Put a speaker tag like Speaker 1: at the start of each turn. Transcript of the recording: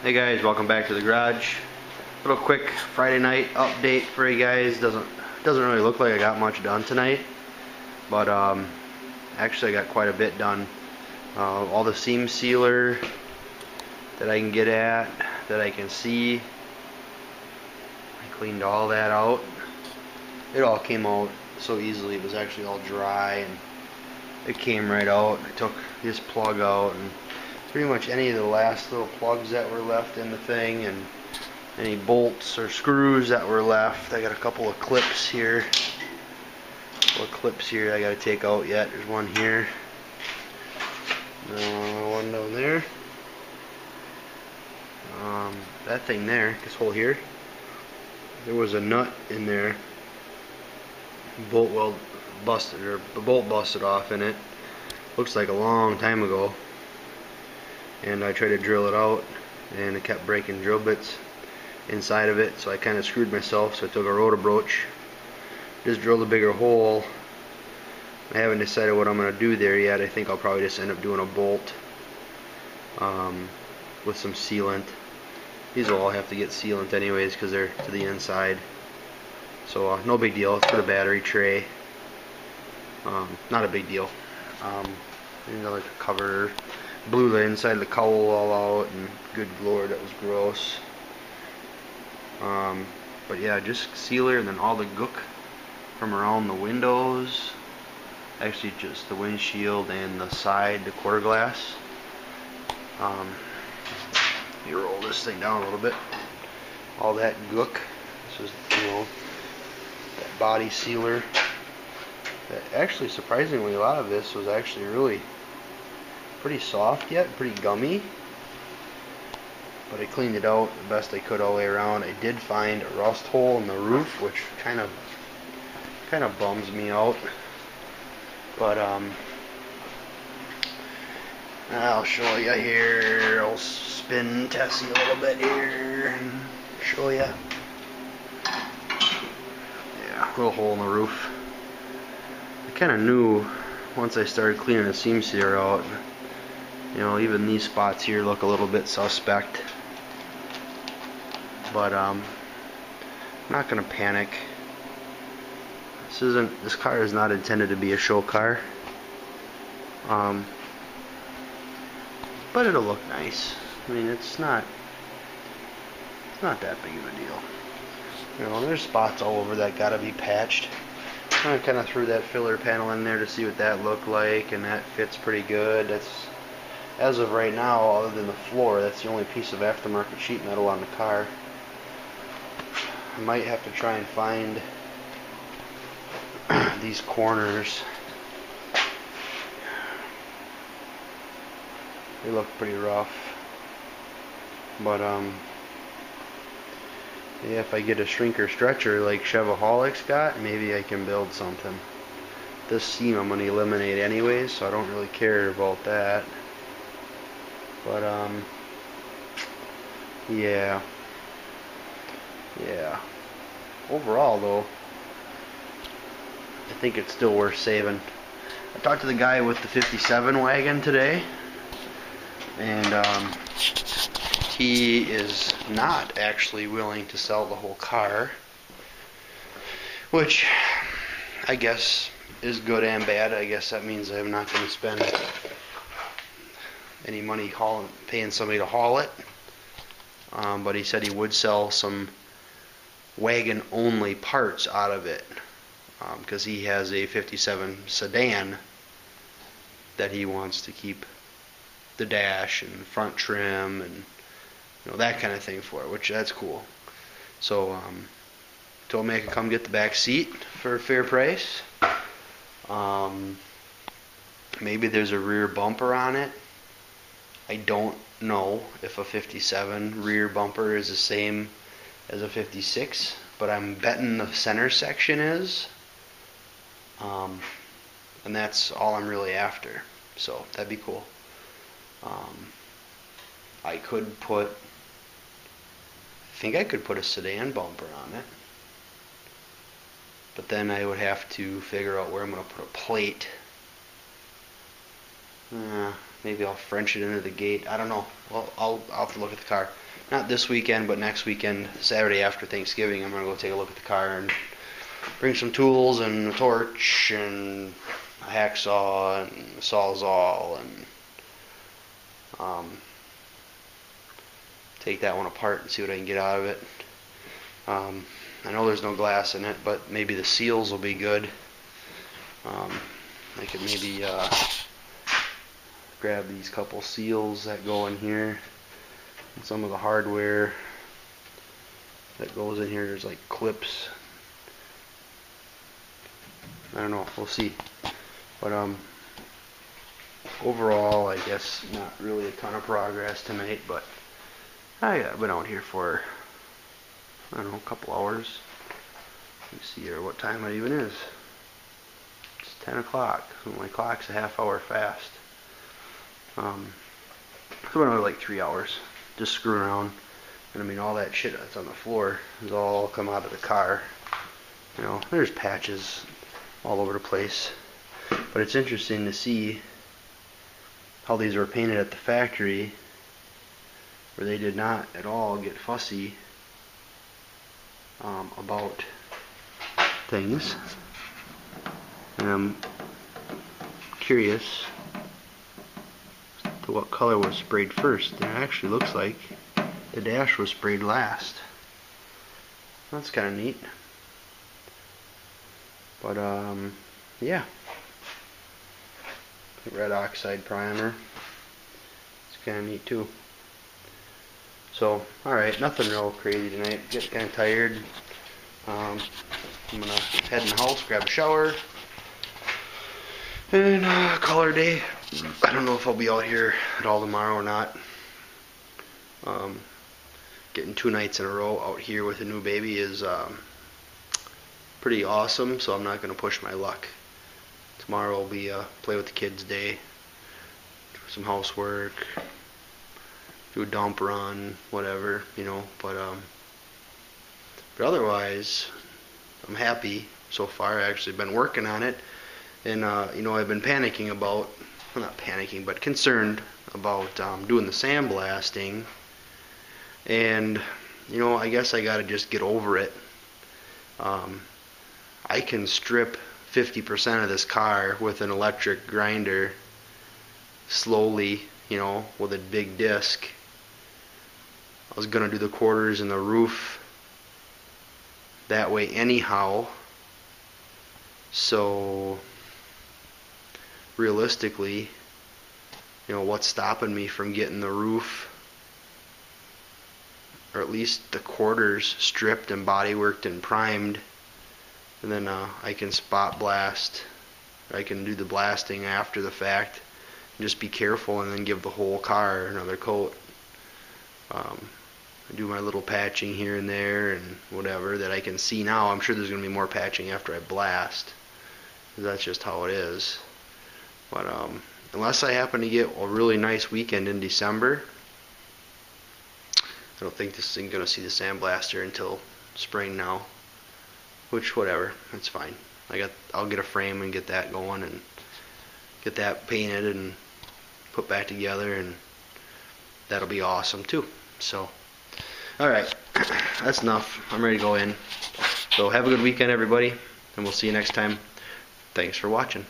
Speaker 1: Hey guys, welcome back to the garage. Little quick Friday night update for you guys. Doesn't doesn't really look like I got much done tonight, but um, actually I got quite a bit done. Uh, all the seam sealer that I can get at, that I can see. I cleaned all that out. It all came out so easily. It was actually all dry and it came right out. I took this plug out and pretty much any of the last little plugs that were left in the thing and any bolts or screws that were left. I got a couple of clips here. Couple of clips here I got to take out yet. There's one here. Uh, one down there. Um, that thing there, this hole here. There was a nut in there. Bolt weld busted or the bolt busted off in it. Looks like a long time ago and I tried to drill it out and it kept breaking drill bits inside of it so I kind of screwed myself so I took a Rotabroach just drilled a bigger hole. I haven't decided what I'm going to do there yet. I think I'll probably just end up doing a bolt um, with some sealant. These will all have to get sealant anyways because they're to the inside. So uh, no big deal. It's for the battery tray. Um, not a big deal. Um, another cover blew the inside of the cowl all out and good lord that was gross. Um, but yeah just sealer and then all the gook from around the windows. Actually just the windshield and the side the quarter glass. Um, you roll this thing down a little bit. All that gook. This is you know that body sealer actually surprisingly a lot of this was actually really pretty soft yet, pretty gummy. But I cleaned it out the best I could all the way around. I did find a rust hole in the roof, which kind of kind of bums me out. But um, I'll show you here. I'll spin Tessie a little bit here and show you. Yeah, little hole in the roof. Kind of knew once I started cleaning the seam sealer out you know even these spots here look a little bit suspect. But um I'm not gonna panic. This isn't this car is not intended to be a show car. Um but it'll look nice. I mean it's not it's not that big of a deal. You know there's spots all over that gotta be patched I kind of threw that filler panel in there to see what that looked like and that fits pretty good that's as of right now, other than the floor, that's the only piece of aftermarket sheet metal on the car. I might have to try and find these corners. They look pretty rough. But, um, yeah, if I get a shrinker stretcher like Chevaholics got, maybe I can build something. This seam I'm going to eliminate anyways, so I don't really care about that. But, um, yeah. Yeah. Overall, though, I think it's still worth saving. I talked to the guy with the 57 wagon today, and um, he is not actually willing to sell the whole car, which I guess is good and bad. I guess that means I'm not going to spend any money hauling, paying somebody to haul it. Um, but he said he would sell some wagon only parts out of it because um, he has a 57 sedan that he wants to keep the dash and front trim and you know that kind of thing for it, which that's cool. So um, told me I could come get the back seat for a fair price. Um, maybe there's a rear bumper on it. I don't know if a 57 rear bumper is the same as a 56, but I'm betting the center section is. Um, and that's all I'm really after. So that'd be cool. Um, I could put, I think I could put a sedan bumper on it. But then I would have to figure out where I'm going to put a plate. Uh, maybe I'll French it into the gate. I don't know. Well, I'll I'll have to look at the car. Not this weekend, but next weekend, Saturday after Thanksgiving. I'm gonna go take a look at the car and bring some tools and a torch and a hacksaw and a sawzall and um, take that one apart and see what I can get out of it. Um, I know there's no glass in it, but maybe the seals will be good. Um, I could maybe uh, grab these couple seals that go in here. And some of the hardware that goes in here, there's like clips. I don't know, we'll see. But um, overall, I guess not really a ton of progress tonight, but I've been out here for, I don't know, a couple hours. Let me see here what time it even is. It's 10 o'clock. So my clock's a half hour fast. Um, so went over like three hours just screwing around. And I mean, all that shit that's on the floor has all come out of the car. You know, there's patches all over the place. But it's interesting to see how these were painted at the factory where they did not at all get fussy um, about things. And I'm curious to what color was sprayed first. And It actually looks like the dash was sprayed last. That's kind of neat. But um, yeah. Red oxide primer. It's kind of neat too. So, alright, nothing real crazy tonight. Getting kind of tired. Um, I'm gonna head in the house, grab a shower, and uh, call her day. I don't know if I'll be out here at all tomorrow or not. Um, getting two nights in a row out here with a new baby is um, pretty awesome, so I'm not going to push my luck. Tomorrow will be a play with the kids day, some housework, do a dump run, whatever, you know. But um, but otherwise, I'm happy so far. I actually been working on it, and uh, you know I've been panicking about, well, not panicking, but concerned about um, doing the sandblasting, and you know I guess I got to just get over it. Um, I can strip 50% of this car with an electric grinder slowly, you know, with a big disc. I was going to do the quarters and the roof that way anyhow. So realistically, you know, what's stopping me from getting the roof or at least the quarters stripped and body worked and primed and then uh, I can spot blast I can do the blasting after the fact just be careful and then give the whole car another coat um, I do my little patching here and there and whatever that I can see now I'm sure there's gonna be more patching after I blast that's just how it is but um, unless I happen to get a really nice weekend in December I don't think this thing's gonna see the sandblaster until spring now which whatever, that's fine. I got I'll get a frame and get that going and get that painted and put back together and that'll be awesome too. So alright, that's enough. I'm ready to go in. So have a good weekend everybody and we'll see you next time. Thanks for watching.